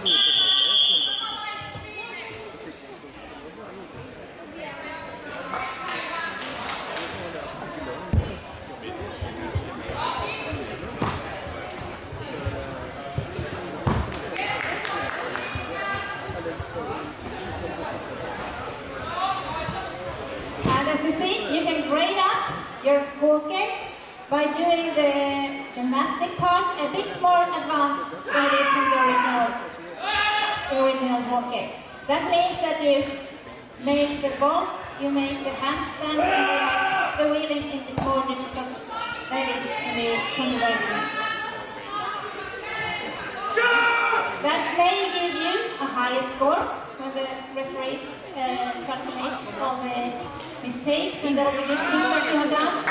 And as you see, you can grade up your hokei by doing the gymnastic part a bit more advanced than it is from the original, original hokei. That means that you make the ball, you make the handstand, and you make the wheeling in the more difficult in the converting. That may give you a higher score when the referees uh, calculates all the mistakes and all the good things that you have done.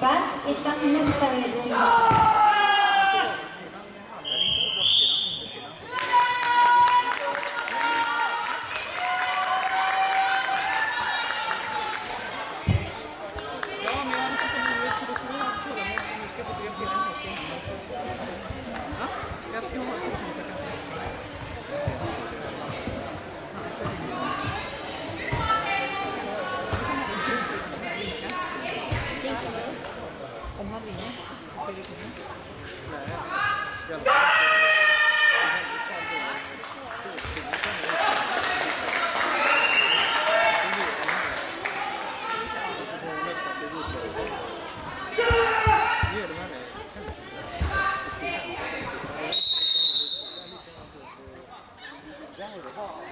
But it doesn't necessarily do that. 这样子的话。